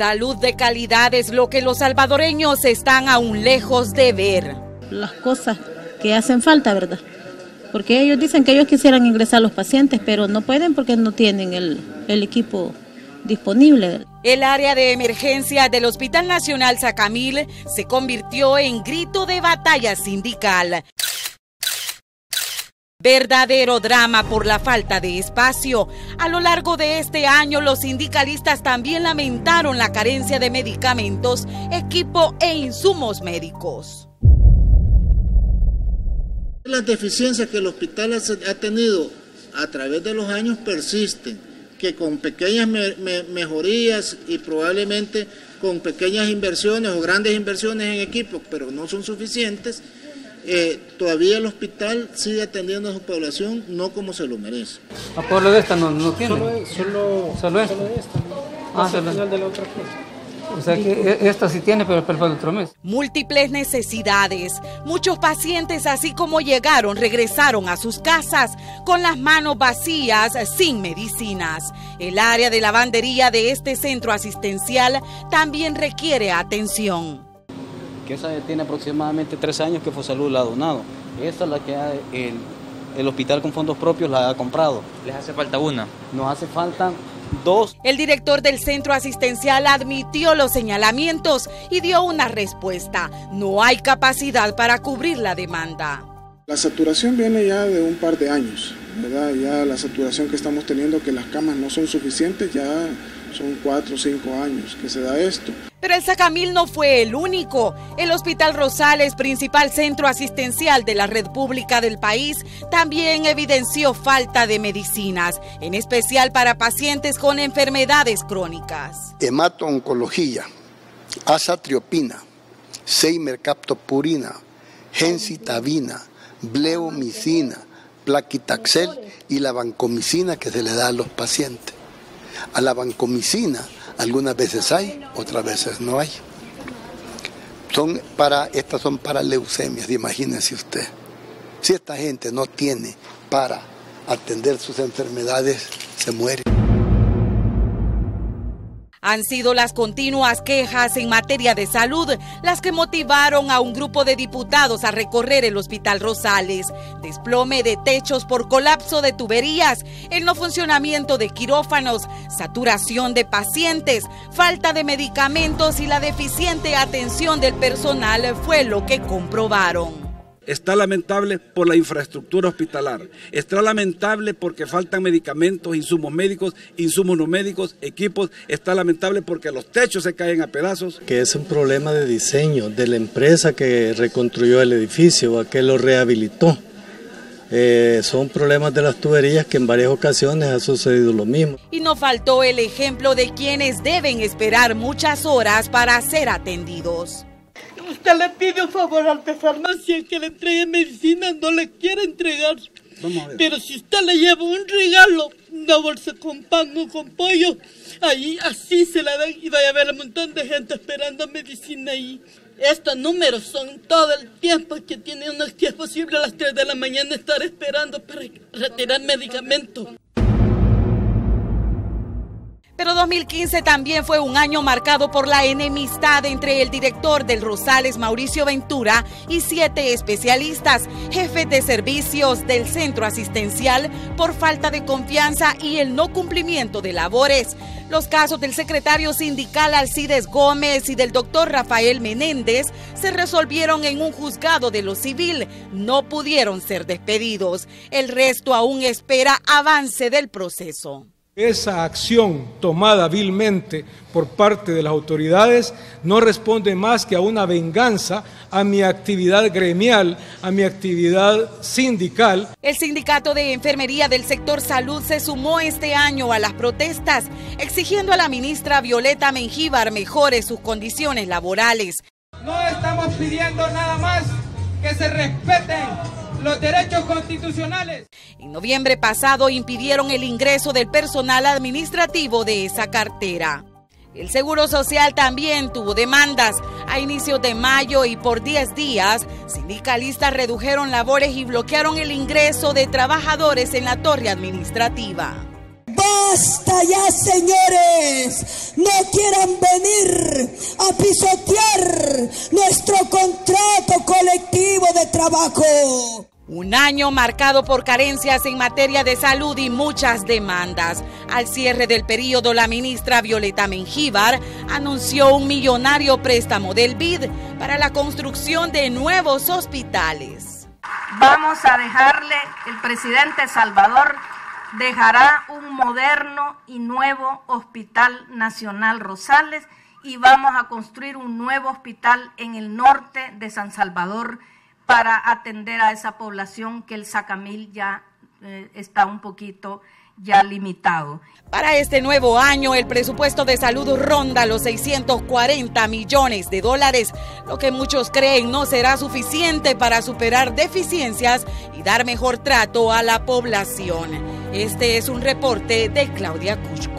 Salud de calidad es lo que los salvadoreños están aún lejos de ver. Las cosas que hacen falta, ¿verdad? Porque ellos dicen que ellos quisieran ingresar a los pacientes, pero no pueden porque no tienen el, el equipo disponible. El área de emergencia del Hospital Nacional Sacamil se convirtió en grito de batalla sindical. Verdadero drama por la falta de espacio. A lo largo de este año, los sindicalistas también lamentaron la carencia de medicamentos, equipo e insumos médicos. Las deficiencias que el hospital ha tenido a través de los años persisten, que con pequeñas mejorías y probablemente con pequeñas inversiones o grandes inversiones en equipos, pero no son suficientes, eh, todavía el hospital sigue atendiendo a su población no como se lo merece. ¿A pueblo de esta no, no tiene? Solo, solo, solo, esta. Ah, solo. de la otra cosa. O sea que e, esta sí tiene, pero para el otro mes. Múltiples necesidades. Muchos pacientes, así como llegaron, regresaron a sus casas con las manos vacías, sin medicinas. El área de lavandería de este centro asistencial también requiere atención. Que esa tiene aproximadamente tres años que fue salud la ha donado. Esta es la que el, el hospital con fondos propios la ha comprado. ¿Les hace falta una? Nos hace falta Dos. El director del centro asistencial admitió los señalamientos y dio una respuesta. No hay capacidad para cubrir la demanda. La saturación viene ya de un par de años, ¿verdad? Ya la saturación que estamos teniendo, que las camas no son suficientes, ya son cuatro o cinco años que se da esto. Pero el Sacamil no fue el único. El Hospital Rosales, principal centro asistencial de la red pública del país, también evidenció falta de medicinas, en especial para pacientes con enfermedades crónicas. Hemato-oncología, asatriopina, seimercaptopurina, gencitabina, bleomicina, plaquitaxel y la vancomicina que se le da a los pacientes. A la vancomicina algunas veces hay, otras veces no hay. Son para, estas son para leucemias, imagínense usted. Si esta gente no tiene para atender sus enfermedades, se muere. Han sido las continuas quejas en materia de salud las que motivaron a un grupo de diputados a recorrer el Hospital Rosales. Desplome de techos por colapso de tuberías, el no funcionamiento de quirófanos, saturación de pacientes, falta de medicamentos y la deficiente atención del personal fue lo que comprobaron. Está lamentable por la infraestructura hospitalar. Está lamentable porque faltan medicamentos, insumos médicos, insumos no médicos, equipos. Está lamentable porque los techos se caen a pedazos. Que es un problema de diseño de la empresa que reconstruyó el edificio, que lo rehabilitó. Eh, son problemas de las tuberías que en varias ocasiones ha sucedido lo mismo. Y no faltó el ejemplo de quienes deben esperar muchas horas para ser atendidos. Usted le pide un favor al de farmacia que le entregue medicina, no le quiere entregar. Pero si usted le lleva un regalo, una bolsa con pan o con pollo, ahí así se la dan y vaya a ver un montón de gente esperando medicina ahí. Estos números son todo el tiempo que tiene uno que es posible a las 3 de la mañana estar esperando para retirar medicamentos. Pero 2015 también fue un año marcado por la enemistad entre el director del Rosales, Mauricio Ventura, y siete especialistas, jefes de servicios del centro asistencial, por falta de confianza y el no cumplimiento de labores. Los casos del secretario sindical Alcides Gómez y del doctor Rafael Menéndez se resolvieron en un juzgado de lo civil. No pudieron ser despedidos. El resto aún espera avance del proceso. Esa acción tomada vilmente por parte de las autoridades no responde más que a una venganza a mi actividad gremial, a mi actividad sindical. El sindicato de enfermería del sector salud se sumó este año a las protestas, exigiendo a la ministra Violeta Mengíbar mejore sus condiciones laborales. No estamos pidiendo nada más que se respeten los derechos constitucionales. En noviembre pasado impidieron el ingreso del personal administrativo de esa cartera. El Seguro Social también tuvo demandas. A inicios de mayo y por 10 días, sindicalistas redujeron labores y bloquearon el ingreso de trabajadores en la torre administrativa. Basta ya, señores. No quieran venir a pisotear nuestro contrato colectivo de trabajo. Un año marcado por carencias en materia de salud y muchas demandas. Al cierre del periodo, la ministra Violeta Mengíbar anunció un millonario préstamo del BID para la construcción de nuevos hospitales. Vamos a dejarle, el presidente Salvador dejará un moderno y nuevo Hospital Nacional Rosales y vamos a construir un nuevo hospital en el norte de San Salvador para atender a esa población que el Sacamil ya eh, está un poquito ya limitado. Para este nuevo año, el presupuesto de salud ronda los 640 millones de dólares, lo que muchos creen no será suficiente para superar deficiencias y dar mejor trato a la población. Este es un reporte de Claudia Cusco.